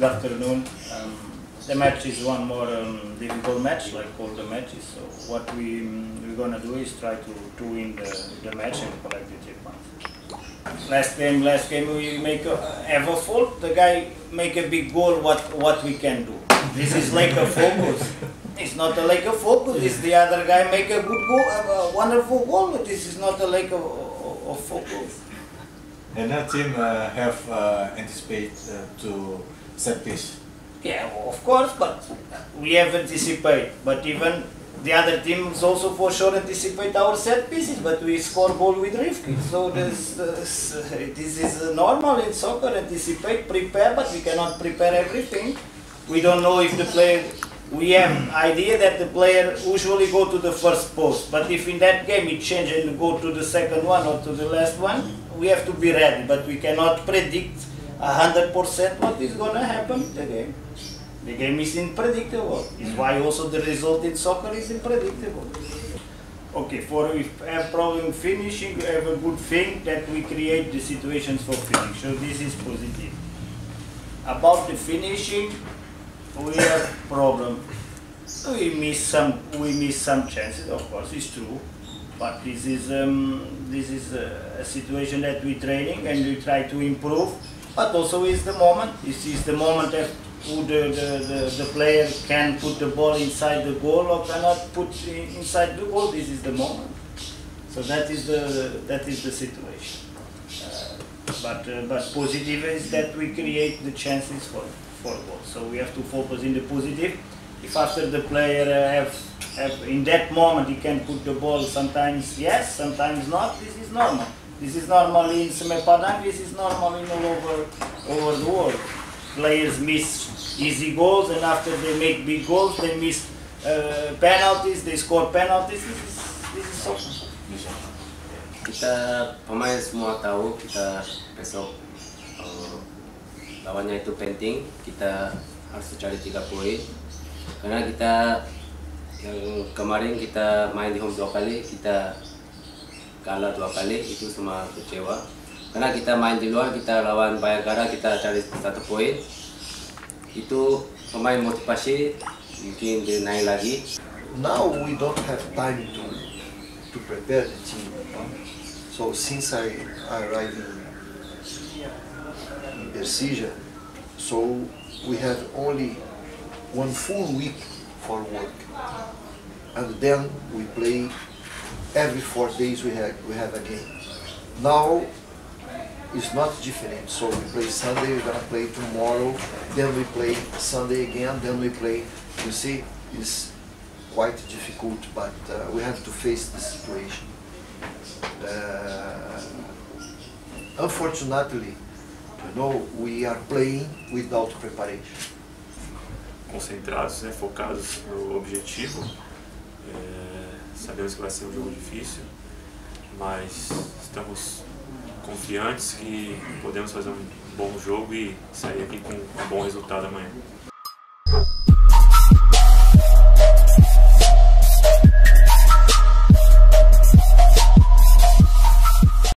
Good afternoon. Um, the match is one more um, difficult match, like all the matches. So what we um, we're gonna do is try to, to win the, the match and collect the three points. Last game, last game we make a, have fault. The guy make a big goal. What what we can do? This is like a focus. It's not a like a focus. It's the other guy make a good goal, a wonderful goal. But this is not a like a focus. And that team uh, have uh, anticipate uh, to set piece. Yeah, of course, but we have anticipate. But even the other teams also for sure anticipate our set pieces, but we score goal with Rifki. Mm-hmm. So this, this, uh, this is normal in soccer, anticipate, prepare, but we cannot prepare everything. We don't know if the player, we have idea that the player usually go to the first post, but if in that game it change and go to the second one or to the last one, we have to be ready, but we cannot predict hundred percent what is gonna happen in the game. The game is unpredictable. It's why also the result in soccer is unpredictable. Okay, for if have problem finishing, we have a good thing that we create the situations for finishing. So this is positive. About the finishing, we have problem. We miss some. We miss some chances. Of course, it's true. But this is um, this is a, a situation that we training and we try to improve. But also is the moment. This is the moment that who the, the, the, player can put the ball inside the goal or cannot put inside the goal. This is the moment. So that is the that is the situation. Uh, but uh, but positive is that we create the chances for for goal. So we have to focus in the positive. If after the player uh, have have in that moment he can put the ball sometimes yes, sometimes not. This is normal. This is normal in Semepadang. This is normal in all over over the world. Players miss easy goals and after they make big goals they miss uh, penalties. They score penalties. This is this is soccer. kita pemain semua tahu kita besok uh, lawannya itu penting kita harus cari tiga poin karena kita yang kemarin kita main di home dua kali kita kalah dua kali itu semua kecewa. Karena kita main di luar kita lawan Bayangkara kita cari satu poin. Itu pemain motivasi mungkin dia naik lagi. Now we don't have time to to prepare the team. So since I, I arrived in, in Persija, so we have only one full week for work, and then we play every four days. We have we have a game. Now it's not different. So we play Sunday, we're gonna play tomorrow, then we play Sunday again, then we play. You see, it's quite difficult, but uh, we have to face the situation. Uh, unfortunately, you know, we are playing without preparation. concentrados, né, focados no objetivo. Sabemos que vai ser um jogo difícil, mas estamos confiantes que podemos fazer um bom jogo e sair aqui com um bom resultado amanhã.